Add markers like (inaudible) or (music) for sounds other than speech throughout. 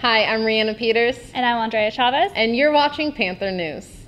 Hi, I'm Rihanna Peters. And I'm Andrea Chavez. And you're watching Panther News.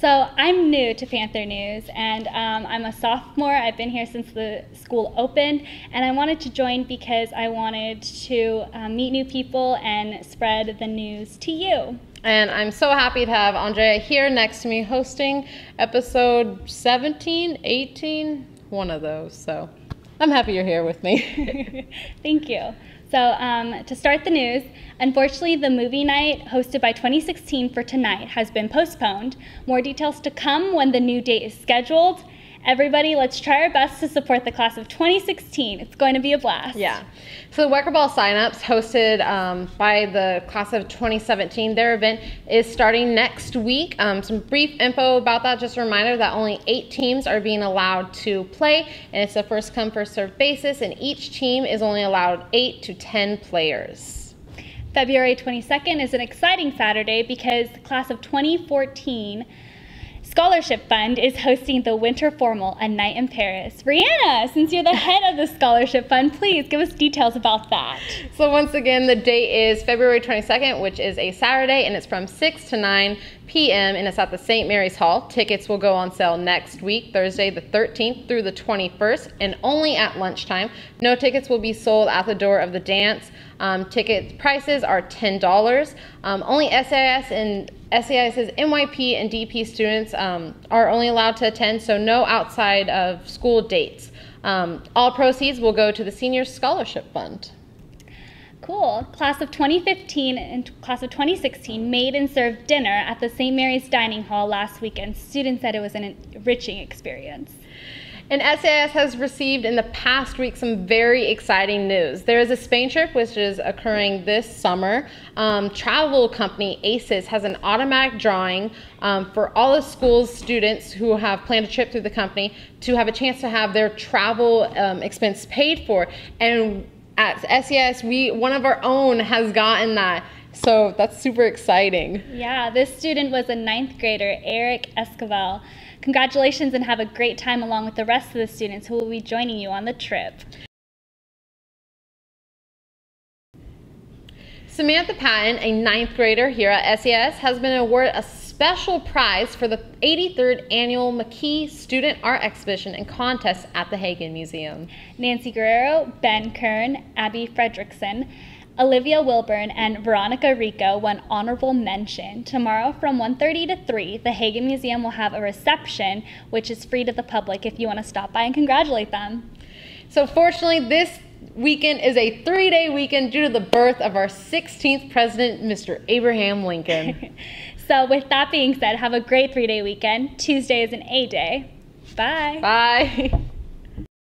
So I'm new to Panther News, and um, I'm a sophomore. I've been here since the school opened, and I wanted to join because I wanted to um, meet new people and spread the news to you. And I'm so happy to have Andrea here next to me hosting episode 17, 18, one of those. So I'm happy you're here with me. (laughs) Thank you. So, um, to start the news, unfortunately, the movie night hosted by 2016 for tonight has been postponed. More details to come when the new date is scheduled. Everybody, let's try our best to support the class of 2016. It's going to be a blast. Yeah. So the Wecker Ball signups hosted um, by the class of 2017, their event is starting next week. Um, some brief info about that. Just a reminder that only eight teams are being allowed to play, and it's a first come, first served basis, and each team is only allowed eight to 10 players. February 22nd is an exciting Saturday because the class of 2014 Scholarship Fund is hosting the Winter Formal, A Night in Paris. Rihanna, since you're the head of the Scholarship Fund, please give us details about that. So, once again, the date is February 22nd, which is a Saturday, and it's from 6 to 9 p.m., and it's at the St. Mary's Hall. Tickets will go on sale next week, Thursday the 13th through the 21st, and only at lunchtime. No tickets will be sold at the door of the dance. Um, ticket prices are $10. Um, only SAIS and SAIS's NYP and DP students um, are only allowed to attend, so no outside of school dates. Um, all proceeds will go to the Senior Scholarship Fund. Cool. Class of 2015 and class of 2016 made and served dinner at the St. Mary's Dining Hall last weekend. Students said it was an enriching experience. And SAIS has received in the past week some very exciting news. There is a Spain trip which is occurring this summer. Um, travel company ACES has an automatic drawing um, for all the school's students who have planned a trip through the company to have a chance to have their travel um, expense paid for. And at SES, we one of our own has gotten that. So that's super exciting. Yeah, this student was a ninth grader, Eric Esquivel. Congratulations and have a great time along with the rest of the students who will be joining you on the trip. Samantha Patton, a ninth grader here at SES, has been awarded a special prize for the 83rd annual McKee Student Art Exhibition and Contest at the Haggin Museum. Nancy Guerrero, Ben Kern, Abby Fredrickson, Olivia Wilburn and Veronica Rico won honorable mention. Tomorrow from 1:30 to 3, the Haggin Museum will have a reception which is free to the public if you want to stop by and congratulate them. So fortunately, this weekend is a 3-day weekend due to the birth of our 16th president, Mr. Abraham Lincoln. (laughs) so with that being said, have a great 3-day weekend. Tuesday is an A day. Bye. Bye. (laughs)